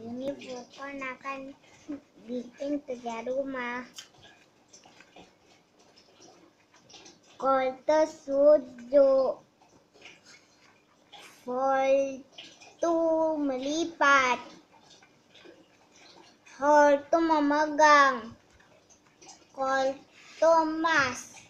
ini Ron akan bikin tiga rumah. Kota Suju Voltu melipat. Holtu memegang. Kolto mas.